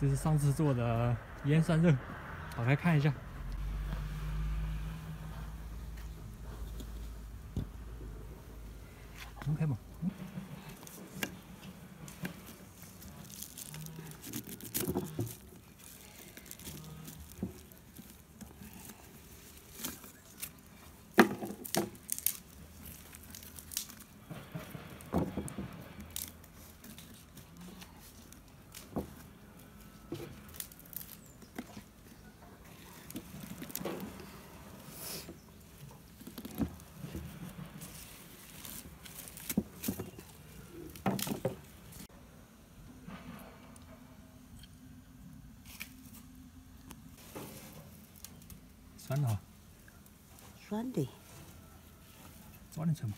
这是上次做的腌酸肉，打开看一下。公开嘛。酸的哈，酸的，早点吃嘛。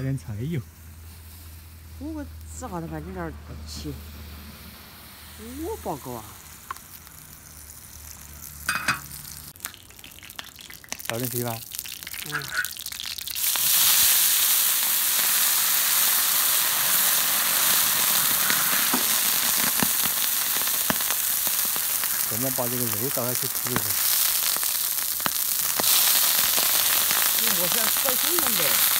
来点菜油，我个只下头看你那儿切，我报告啊，倒点皮吧。嗯，现在把这个肉倒下去煮一下。你莫想少松用的。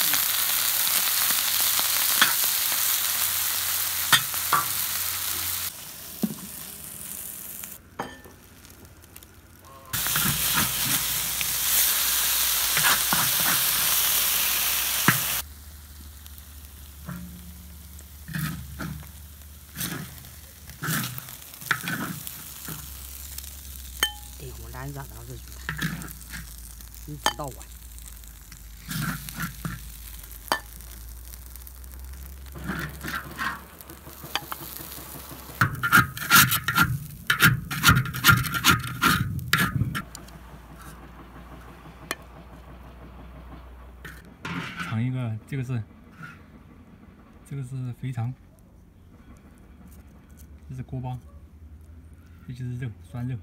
对，我懒让当时去看，你知道哇？尝一个，这个是，这个是肥肠，这是锅巴，这就是肉，酸肉。